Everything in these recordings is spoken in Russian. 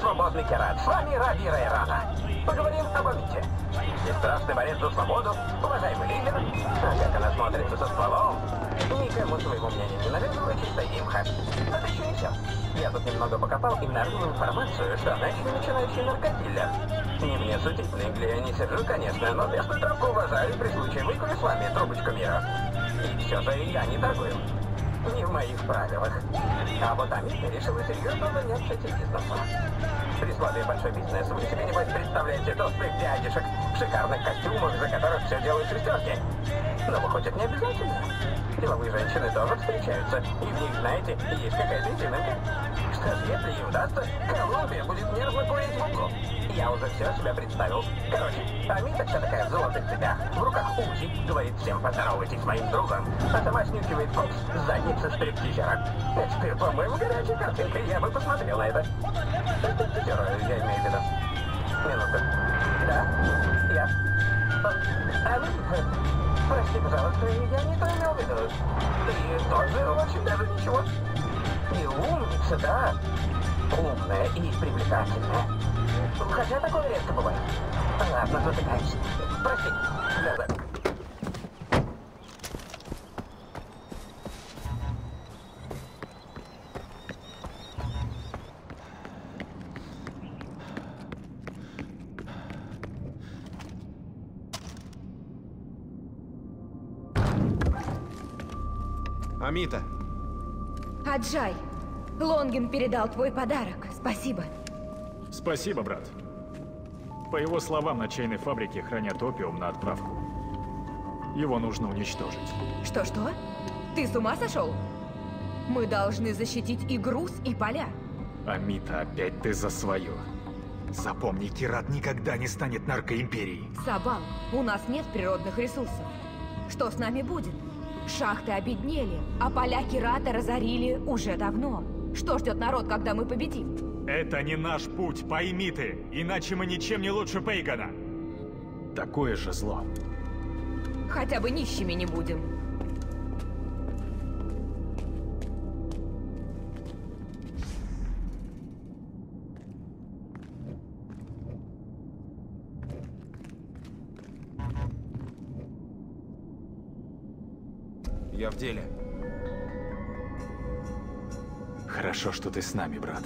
Свободный Керат. С вами Раби Райрана. Поговорим об Амите. Бесстрашный борец за свободу, уважаемый лидер. А как она смотрится со стволом? Никому своего мнения не навязывала чисто имха. Но это еще не все. Я тут немного покопал и обнаружил информацию, что она еще начинающий наркодилер. Не мне судить, на игле я не сижу, конечно, но местную травку уважаю и при случае выкурю с вами трубочку мира. И все же я не торгую. Не в моих правилах. А вот Амина решила серьезно заняться. При слове «большой бизнес» вы себе, небось, представляете толстых дядюшек в шикарных костюмах, за которых все делают шестерки. Но выходит, не обязательно. Деловые женщины тоже встречаются, и в них, знаете, есть какая-то изюминка. Что ж, если ей удастся, Колумбия будет нервно курить в углу. Я уже все себя представил. Короче, Амита вся такая в золотых цепях, в руках Узи, говорит всем поздоровайтесь с моим другом, а сама снюхивает кокс с задницы стриптизера. Это, по-моему, горячая картинка, я бы посмотрел на это. Стриптизера, я имею в виду. Минутку. Да, я. А, вы, прости, пожалуйста, я не то имел в виду. Ты тоже очень даже ничего. И умница, да. Умная и привлекательная. Хотя такое редко бывает. Ладно, затыкаюсь. Прости. Да, да. Амита, Аджай, Лонгин передал твой подарок. Спасибо. Спасибо, брат. По его словам, на чайной фабрике хранят опиум на отправку. Его нужно уничтожить. Что-что? Ты с ума сошел? Мы должны защитить и груз, и поля. Амита, опять ты за свое. Запомни, Кират никогда не станет наркоимперией. Сабал, у нас нет природных ресурсов. Что с нами будет? Шахты обеднели, а поля Кирата разорили уже давно. Что ждет народ, когда мы победим? Это не наш путь, пойми ты, иначе мы ничем не лучше Пейгана. Такое же зло. Хотя бы нищими не будем. я в деле. Хорошо, что ты с нами, брат.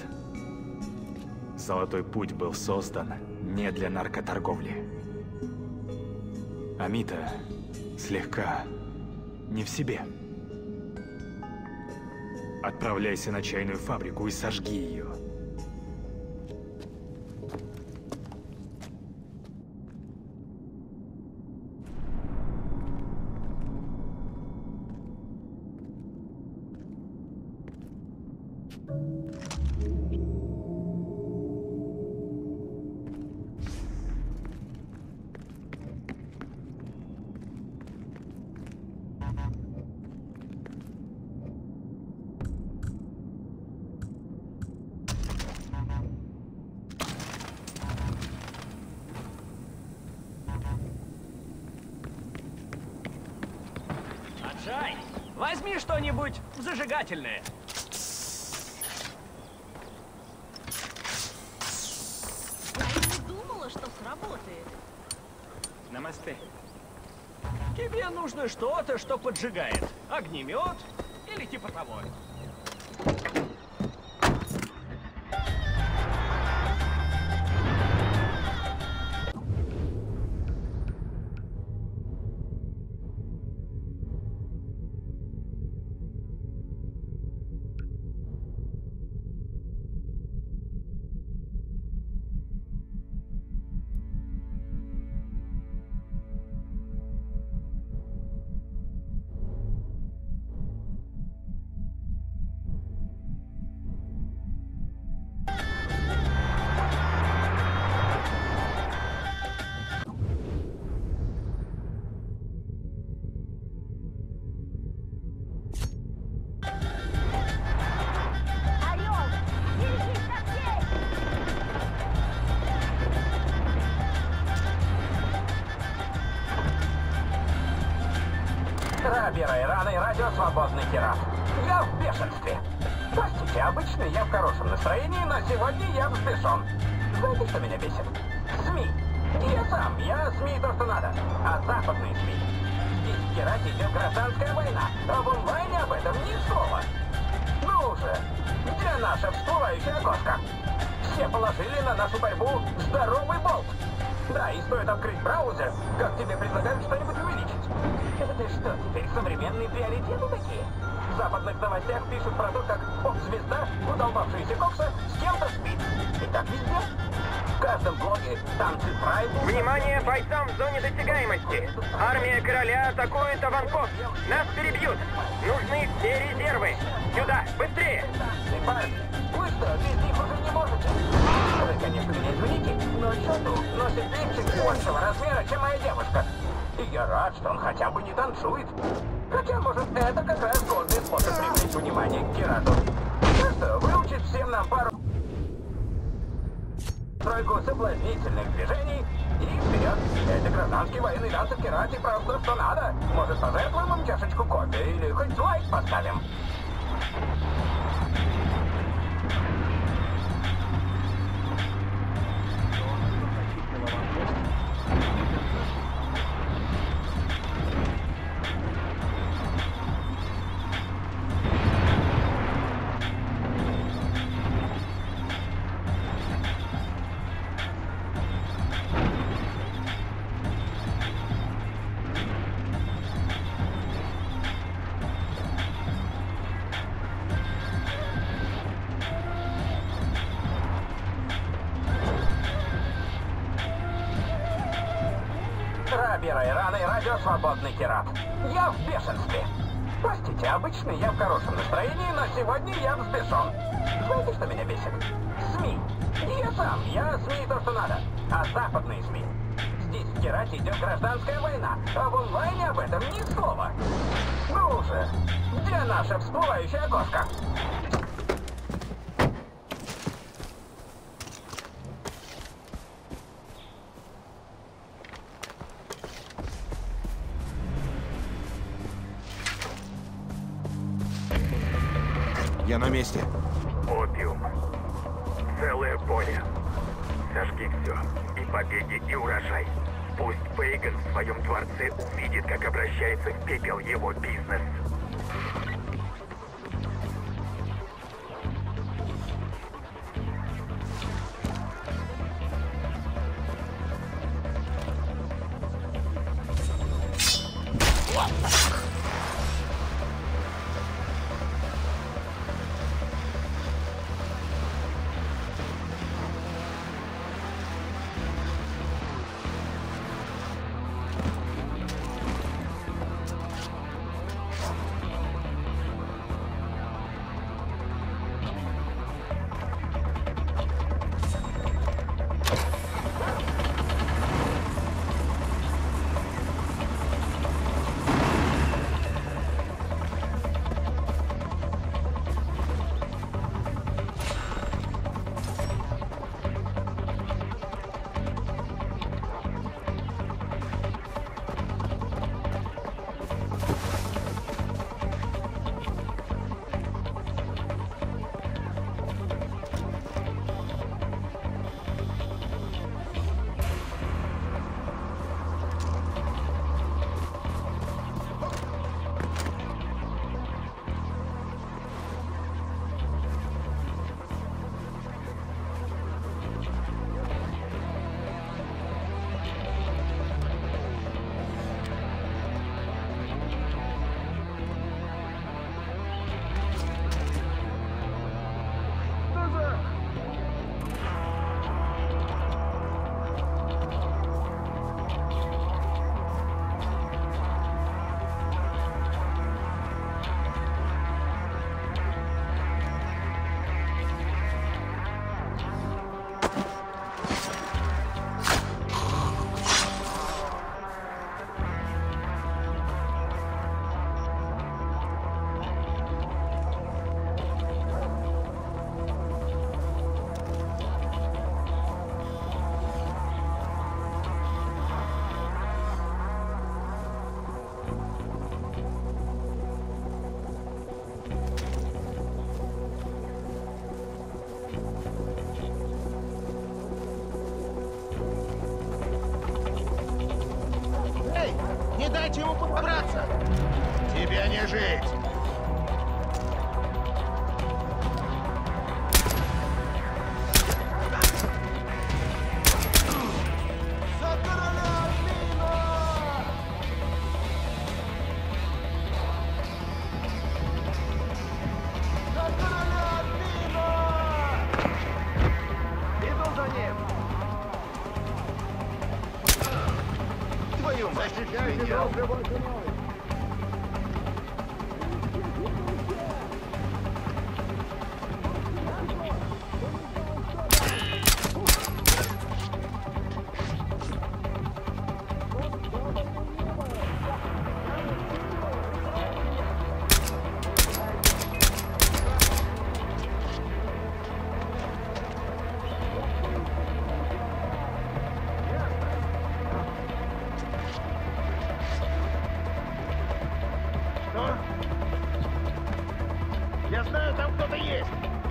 Золотой путь был создан не для наркоторговли. Амита слегка не в себе. Отправляйся на чайную фабрику и сожги ее. Аджай, возьми что-нибудь зажигательное. Я и не думала, что сработает. Намасте. Тебе нужно что-то, что поджигает. Огнемет или типа того. Раби Райрана и радио «Свободный Кират». Я в бешенстве. Простите, обычно я в хорошем настроении, но сегодня я взбешен. Знаете, что меня бесит? СМИ. Я сам, я СМИ то, что надо. А западные СМИ. Здесь в Керате идет гражданская война, а в онлайне об этом ни слова. Ну уже, где наша всплывающая кошка? Все положили на нашу борьбу здоровый болт. Да, и стоит открыть браузер, как тебе предлагают что-нибудь увеличить. Это что, теперь современные приоритеты такие? В западных новостях пишут про то, как поп-звезда, удолбавшаяся кокса, с кем-то спит. И так везде. В каждом блоге танцы прайду. Внимание бойцам в зоне досягаемости! Армия короля атакует Аванпост! Нас перебьют! Нужны все резервы! Сюда, быстрее! Ты, парни, вы что, без них уже но Чоту носит лифчик большего размера, чем моя девушка. И я рад, что он хотя бы не танцует. Хотя, может, это как раз годный способ привлечь внимание к Кирату. Ну что, выучить всем нам пару... Тройку соблазнительных движений и вперед. Это гражданский военный танц в Кирате просто что надо. Может, пожертвуем им чашечку кофе или хоть лайк поставим. Раби Райрана и радио «Свободный Кират». Я в бешенстве. Простите, обычно я в хорошем настроении, но сегодня я взбешен. Знаете, что меня бесит? СМИ. Я сам, я СМИ то, что надо. А западные СМИ? Здесь в Кирате идет гражданская война, а в онлайне об этом ни слова. Ну уже, где наша всплывающая кошка? На месте. Опиум. Целое поле. Сожги все. И побеги, и урожай. Пусть Пейган в своем дворце увидит, как обращается в пепел его бизнес. Дайте ему подобраться! Тебе не жить! Teste de novo, pegou aqui não. знаю там кто-то есть.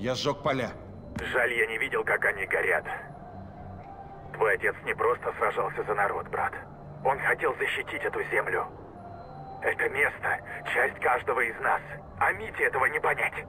Я сжег поля. Жаль, я не видел, как они горят. Твой отец не просто сражался за народ, брат. Он хотел защитить эту землю. Это место — часть каждого из нас. А Мите этого не понять.